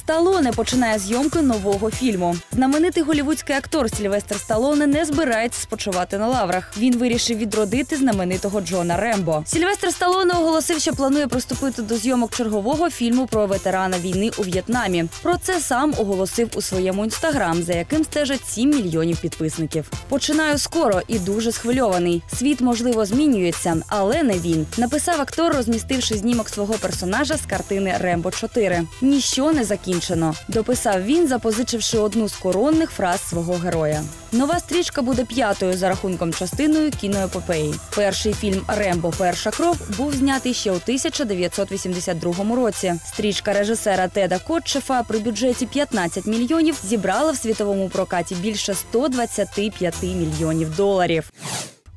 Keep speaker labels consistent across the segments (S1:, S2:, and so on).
S1: Сталоне починає зйомки нового фільму. Знаменитий голівудський актор Сільвестр Сталоне не збирається спочивати на лаврах. Він вирішив відродити знаменитого Джона Рембо. Сільвестр Сталоне оголосив, що планує приступити до зйомок чергового фільму про ветерана війни у В'єтнамі. Про це сам оголосив у своєму інстаграм, за яким стежать 7 мільйонів підписників. Починаю скоро і дуже схвильований. Світ можливо змінюється, але не він. Написав актор, розмістивши знімок свого персонажа з картини Рембо 4 Ніщо не закінчено. Дописав він, запозичивши одну з коронних фраз свого героя. Нова стрічка буде п'ятою за рахунком частиною кіноепопеї. Перший фільм Рембо Перша кров був знятий ще у 1982 році. Стрічка режисера Теда Котчефа при бюджеті 15 мільйонів зібрала в світовому прокаті більше 125 мільйонів доларів.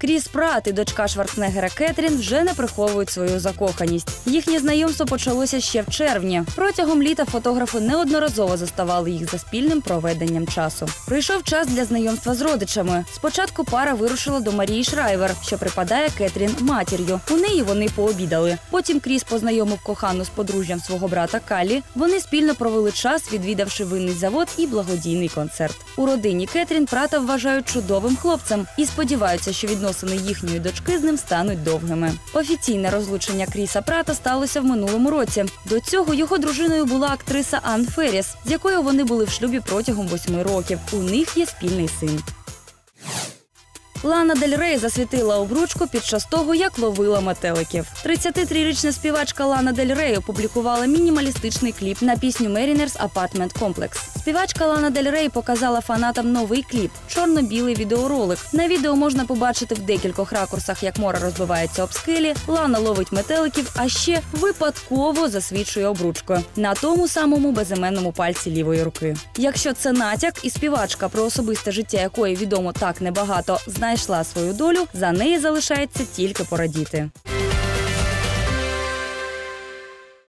S1: Кріс Пратт і дочка Шварценеггера Кетрін вже не приховують свою закоханість. Їхнє знайомство почалося ще в червні. Протягом літа фотографи неодноразово заставали їх за спільним проведенням часу. Прийшов час для знайомства з родичами. Спочатку пара вирушила до Марії Шрайвер, що припадає Кетрін матір'ю. У неї вони пообідали. Потім Кріс познайомив кохану з подружжям свого брата Калі. Вони спільно провели час, відвідавши винний завод і благодійний концерт. У родині Кетрін Прата вважають чудовим хлопцем і сподіваються, що відносини їхньої дочки з ним стануть довгими. Офіційне розлучення Кріса Прата сталося в минулому році. До цього його дружиною була актриса Ан Ферріс, з якою вони були в шлюбі протягом восьми років. У них є спільний син. Лана Дель Рей засвітила обручку під час того, як ловила метеликів. 33-річна співачка Лана Дель Рей опублікувала мінімалістичний кліп на пісню Mariners Apartment Complex. Співачка Лана Дель Рей показала фанатам новий кліп чорно-білий відеоролик. На відео можна побачити в декількох ракурсах, як море розбивається об скелі, Лана ловить метеликів, а ще випадково засвічує обручкою на тому самому безіменному пальці лівої руки. Якщо це натяк, і співачка, про особисте життя якої відомо так небагато, знайшла свою долю, за неї залишається тільки порадіти.